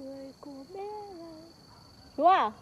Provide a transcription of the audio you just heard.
cười của bé là đúng không?